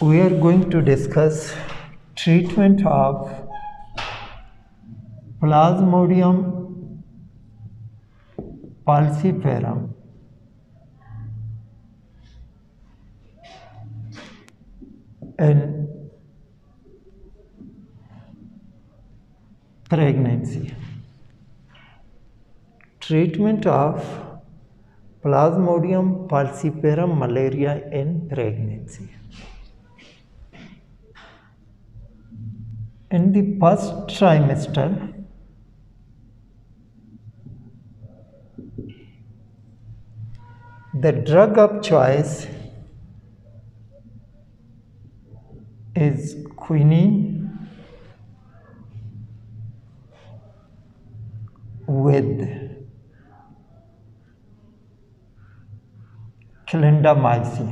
we are going to discuss treatment of plasmodium falciparum in pregnancy. Treatment of plasmodium falciparum malaria in pregnancy in the first trimester the drug of choice is quinine with clindamycin.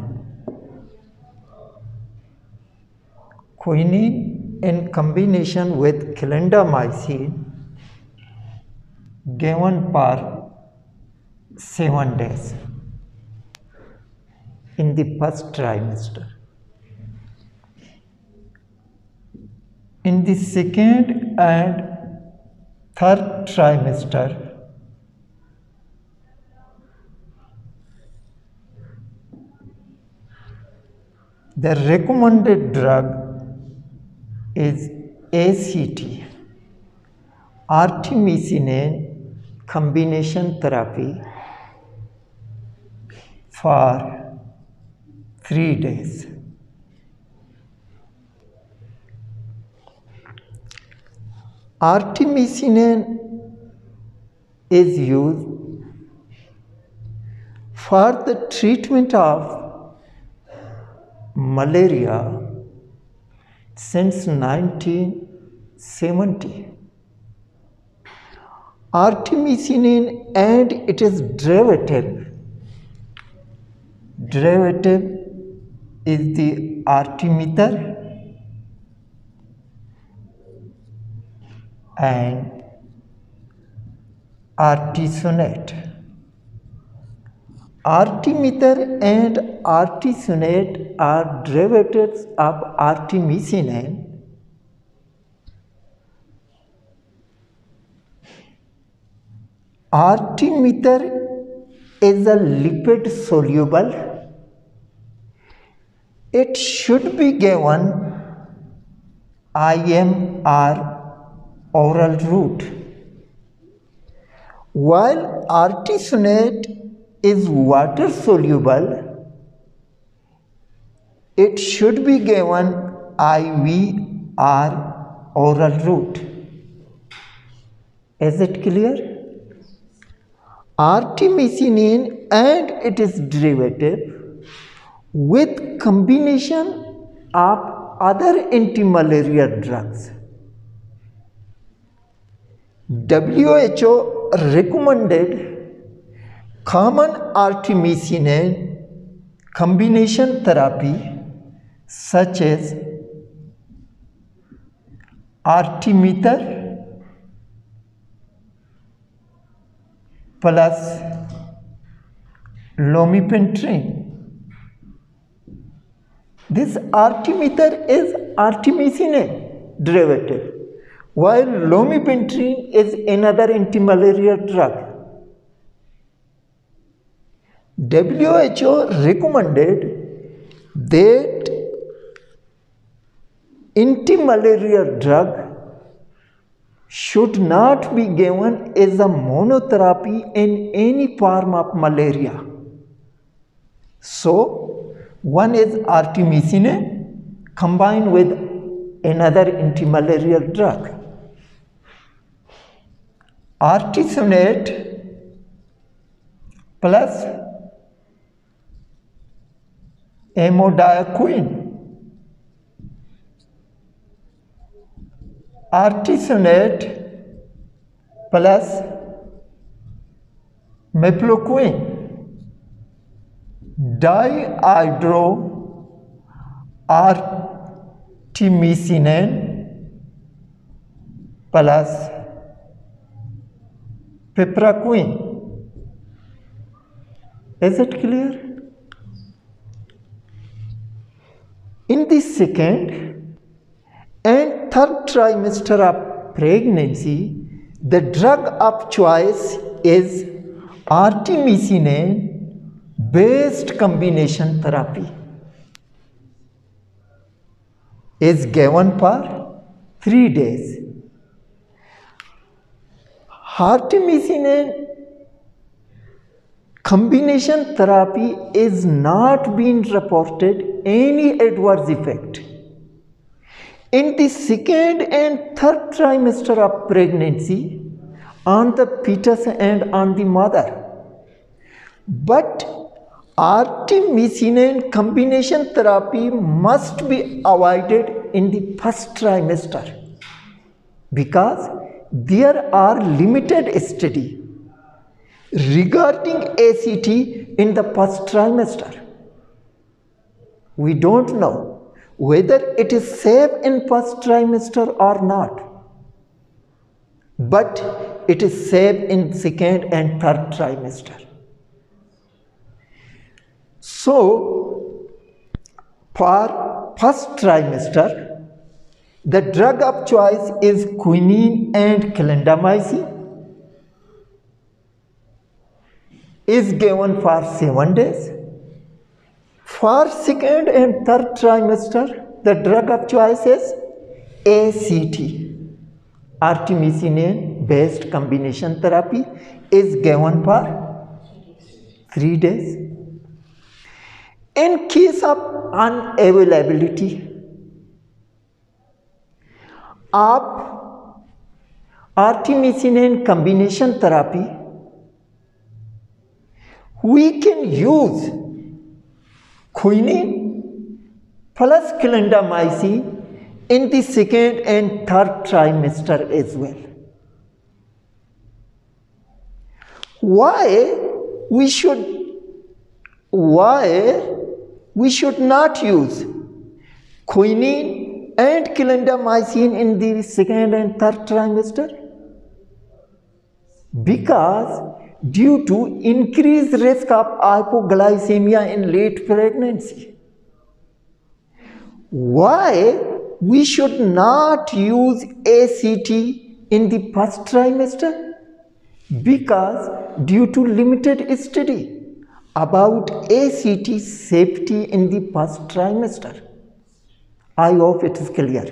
Quinine in combination with clindamycin given per 7 days in the first trimester. In the second and third trimester, the recommended drug is ACT, artemisinin combination therapy for three days. Artemisinin is used for the treatment of malaria since 1970. Artemisinin and it is derivative. Derivative is the artemether and artesunate. Artemether and artesunate are derivatives of artemisinin Artemether is a lipid soluble. It should be given IMR oral route. While artesunate is water soluble, it should be given IV or oral route. Is it clear? Artemisinin and its derivative with combination of other anti-malaria drugs. WHO recommended common artemisinin combination therapy such as artemether plus lomipentine. This artemether is artemisinin derivative while lomipentine is another anti-malaria drug. WHO recommended that anti-malaria drug should not be given as a monotherapy in any form of malaria. So, one is artemisinin combined with another anti-malarial drug. Artesunate plus amodiaquine. Artesunate plus mefloquine. Dihydro artemisinin plus piperaquine. Is it clear? In the second and third trimester of pregnancy, the drug of choice is artemisinin based combination therapy is given for 3 days. Artemisinin combination therapy is not being reported any adverse effect. In the second and third trimester of pregnancy on the fetus and on the mother. But artemisinin combination therapy must be avoided in the first trimester because there are limited study regarding ACT in the first trimester. We don't know whether it is safe in first trimester or not, but it is safe in second and third trimester. So, for first trimester, the drug of choice is quinine and clindamycin is given for 7 days. For second and third trimester, the drug of choice is ACT, artemisinin based combination therapy is given for 3 days. In case of unavailability, आप artemisinin combination therapy we can use quinine plus clindamycin in the second and third trimester as well. Why we should why we should not use quinine and clindamycin in the second and third trimester? Because due to increased risk of hypoglycemia in late pregnancy. Why we should not use ACT in the first trimester? Because due to limited study about ACT safety in the first trimester. I hope it is clear.